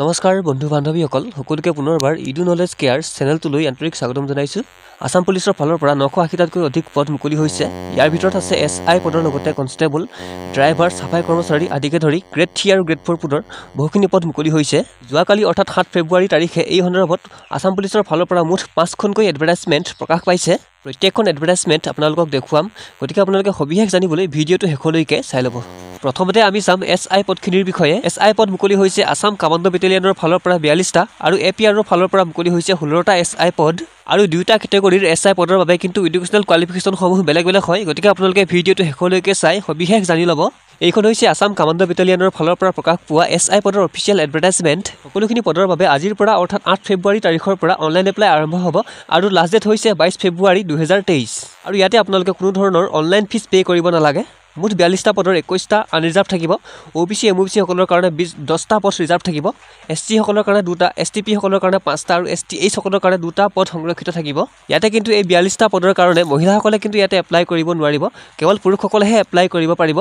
নমস্কাৰ বন্ধু বান্ধৱীসকল সকলোকে পুনৰবাৰ ইডু নলেজ কেয়াৰ চেনেলটোলৈ আন্তৰিক স্বাগতম জনাইছোঁ। আছাম পুলিচৰ ফালৰ পৰা নশ আশীটাতকৈ অধিক পদ মুকলি হৈছে। ইয়াৰ ভিতৰত আছে এছ আই পদৰ লগতে কনষ্টেবল ড্ৰাইভাৰ চাফাই কৰ্মচাৰী আদিকে ধৰি গ্ৰেড থ্ৰী আৰু গ্ৰেড ফ'ৰ পদৰ বহুখিনি পদ মুকলি হৈছে। যোৱাকালি অৰ্থাৎ সাত ফেব্ৰুৱাৰী তাৰিখে এই সন্দৰ্ভত আছাম পুলিচৰ ফালৰ পৰা মুঠ পাঁচখনকৈ এডভাৰটাইজমেণ্ট প্ৰকাশ পাইছে। প্ৰত্যেকখন এডভাৰটাইজমেণ্ট আপোনালোকক দেখুৱাম। গতিকে আপোনালোকে সবিশেষ জানিবলৈ ভিডিঅ'টো শেষলৈকে চাই ল'ব। প্ৰথমতে আমি চাম এছ আই পদখিনিৰ বিষয়ে। এছ আই পদ মুকলি হৈছে আছাম কামাণ্ডো বেটেলিয়নৰ ফালৰ পৰা বিয়াল্লিছটা আৰু এ পি আৰৰ ফালৰ পৰা মুকলি হৈছে ষোল্লটা এছ আই পদ আৰু দুয়োটা কেটেগৰীৰ এছ আই পদৰ বাবে কিন্তু এডুকেশ্যনেল কোৱালিফিকেশ্যনসমূহ বেলেগ বেলেগ হয়। গতিকে আপোনালোকে ভিডিঅ'টো শেষলৈকে চাই সবিশেষ জানি ল'ব। এইখন হৈছে আছাম কামাণ্ডো বেটেলিয়নৰ ফালৰ পৰা প্ৰকাশ পোৱা এছ আই পদৰ অফিচিয়েল এডভাৰটাইজমেণ্ট সকলোখিনি পদৰ বাবে আজিৰ পৰা অৰ্থাৎ আঠ ফেব্ৰুৱাৰী তাৰিখৰ পৰা অনলাইন এপ্লাই আৰম্ভ হ'ব আৰু লাষ্ট ডেট হৈছে বাইছ ফেব্ৰুৱাৰী দুহেজাৰ তেইছ। আৰু ইয়াতে আপোনালোকে কোনো ধৰণৰ অনলাইন ফিজ পে' কৰিব নালাগে। মুঠ বিয়াল্লিছটা পদৰ একৈছটা আনৰিজাৰ্ভ থাকিব। O' B C M O' B চিসকলৰ কাৰণে বিছ দহটা পদ ৰিজাৰ্ভ থাকিব। এছ টিসকলৰ কাৰণে দুটা এছ টি পিসকলৰ কাৰণে পাঁচটা আৰু এছ টি এইচসকলৰ কাৰণে দুটা পদ সংৰক্ষিত থাকিব। ইয়াতে কিন্তু এই বিয়াল্লিছটা পদৰ কাৰণে মহিলাসকলে কিন্তু ইয়াতে এপ্লাই কৰিব নোৱাৰিব। কেৱল পুৰুষসকলেহে এপ্লাই কৰিব পাৰিব।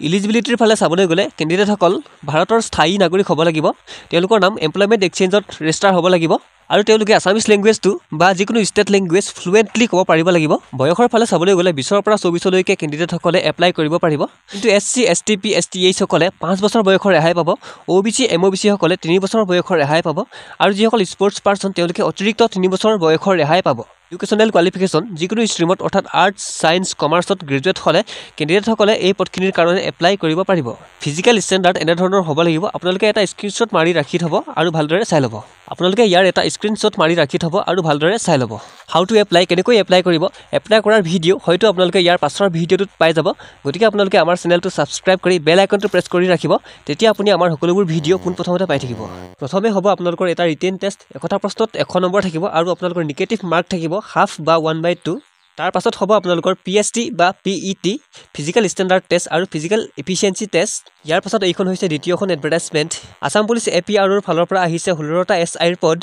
ইলিজিবিলিটিৰ ফালে চাবলৈ গ'লে কেণ্ডিডেটসকল ভাৰতৰ স্থায়ী নাগৰিক হ'ব লাগিব। তেওঁলোকৰ নাম এমপ্লয়মেণ্ট এক্সেঞ্জত ৰেজিষ্টাৰ হ'ব লাগিব। আৰু তেওঁলোকে আছামিছ লেংগুৱেজটো বা যিকোনো ষ্টেট লেংগুৱেজ ফ্লুৱেণ্টলি ক'ব পাৰিব লাগিব। বয়সৰ ফালে চাবলৈ গ'লে বিছৰ পৰা চৌবিছলৈকে কেণ্ডিডেটসকলে এপ্লাই কৰিব পাৰিব। কিন্তু S C S T P S T এইচসকলে পাঁচ বছৰ বয়সৰ ৰেহাই পাব। O' B C M O' B চিসকলে তিনি বছৰ বয়সৰ ৰেহাই পাব। আৰু যিসকল স্পৰ্টছ পাৰ্চন তেওঁলোকে অতিৰিক্ত তিনি বছৰ বয়সৰ ৰেহাই পাব। এডুকেশ্যনেল কোৱালিফিকেশ্যন যিকোনো ষ্ট্ৰীমত অৰ্থাৎ আৰ্টছ ছায়েন্স কমাৰ্চত গ্ৰেজুৱেট হ'লে কেণ্ডিডেটসকলে এই পদখিনিৰ কাৰণে এপ্লাই কৰিব পাৰিব। ফিজিকেল ষ্টেণ্ডাৰ্ড এনেধৰণৰ হ'ব লাগিব। আপোনালোকে এটা স্ক্ৰীনশ্বট মাৰি ৰাখি থ'ব আৰু ভালদৰে চাই ল'ব। আপোনালোকে ইয়াৰ এটা স্ক্ৰীনশ্বট মাৰি ৰাখি থ'ব আৰু ভালদৰে চাই ল'ব। হাউ টু এপ্লাই কেনেকৈ এপ্লাই কৰিব এপ্লাই কৰাৰ ভিডিঅ' হয়তো আপোনালোকে ইয়াৰ পাছৰ ভিডিঅ'টোত পাই যাব। গতিকে আপোনালোকে আমাৰ চেনেলটো ছাবস্ক্ৰাইব কৰি বেল আইকনটো প্ৰেছ কৰি ৰাখিব তেতিয়া আপুনি আমাৰ সকলোবোৰ ভিডিঅ' পোনপ্ৰথমতে পাই থাকিব। প্ৰথমে হ'ব আপোনালোকৰ এটা ৰিটেন টেষ্ট একোটা প্ৰশ্নত এশ নম্বৰ থাকিব আৰু আপোনালোকৰ নিগেটিভ মাৰ্ক থাকিব হাফ বা ওৱান বাই টু তাৰ পাছত হ'ব আপোনালোকৰ পি এইচ টি বা P E T physical standard test আৰু ফিজিকেল এফিচিয়েঞ্চি টেষ্ট ইয়াৰ পাছত এইখন হৈছে দ্বিতীয়খন advertisement Assam police A P আৰৰ ফালৰ পৰা আহিছে ষোল্লটা এছ আইৰ পদ।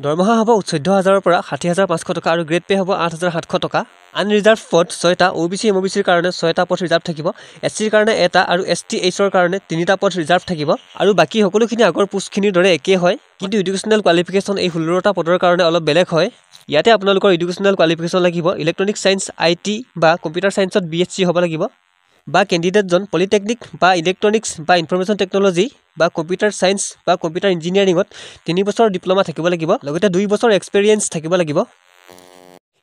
দৰমহা হ'ব চৈধ্য হাজাৰৰ পৰা ষাঠি হাজাৰ পাঁচশ টকা আৰু গ্ৰেড পে' হ'ব আঠ হাজাৰ সাতশ টকা। আনৰিজাৰ্ভ পদ ছয়টা O' B C M O' B চিৰ কাৰণে ছয়টা পদ ৰিজাৰ্ভ থাকিব। এছ চিৰ কাৰণে এটা আৰু এছ টি এইচৰ কাৰণে তিনিটা পদ ৰিজাৰ্ভ থাকিব। আৰু বাকী সকলোখিনি আগৰ পোষ্টখিনিৰ দৰে একেই হয় কিন্তু এডুকেশ্যনেল কোৱালিফিকেশ্যন এই ষোল্লটা পদৰ কাৰণে অলপ বেলেগ হয়। ইয়াতে আপোনালোকৰ এডুকেশ্যনেল কোৱালিফিকেশ্যন লাগিব ইলেক্ট্ৰনিক ছায়েন্স আই টি বা কম্পিউটাৰ ছায়েন্সত বি এছ চি হ'ব লাগিব। বা কেণ্ডিডেটজন পলিটেকনিক বা ইলেক্ট্ৰনিক্স বা ইনফৰমেশ্যন টেকন'লজি বা কম্পিউটাৰ ছায়েন্স বা কম্পিউটাৰ ইঞ্জিনিয়াৰিঙত তিনি বছৰ ডিপ্ল'মা থাকিব লাগিব। লগতে দুই বছৰ এক্সপেৰিয়েঞ্চ থাকিব লাগিব।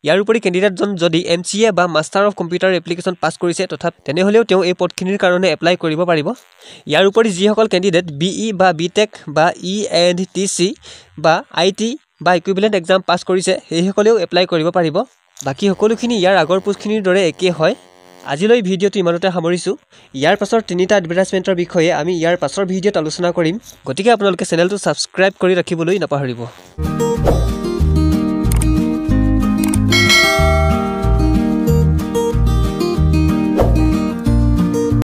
ইয়াৰ উপৰি কেণ্ডিডেটজন যদি এম চি এ বা master of computer application pass কৰিছে তথাপি তেনেহ'লেও তেওঁ এই পদখিনিৰ কাৰণে এপ্লাই কৰিব পাৰিব। ইয়াৰ উপৰি যিসকল কেণ্ডিডেট বি ই বা বি টেক বা ই এণ্ড টি চি বা আই টি বা ইকুইভেলেণ্ট এক্সাম পাছ কৰিছে সেইসকলেও এপ্লাই কৰিব পাৰিব। বাকী সকলোখিনি ইয়াৰ আগৰ পোষ্টখিনিৰ দৰে একেই হয়। আজিলৈ ভিডিঅ'টো ইমানতে সামৰিছোঁ। ইয়াৰ পাছৰ তিনিটা এডভাৰটাইজমেণ্টৰ বিষয়ে আমি ইয়াৰ পাছৰ ভিডিঅ'ত আলোচনা কৰিম। গতিকে আপোনালোকে চেনেলটো ছাবস্ক্ৰাইব কৰি ৰাখিবলৈ নাপাহৰিব।